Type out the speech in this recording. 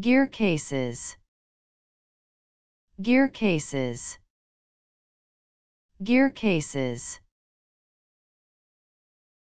gear cases. Gear cases. Gear cases.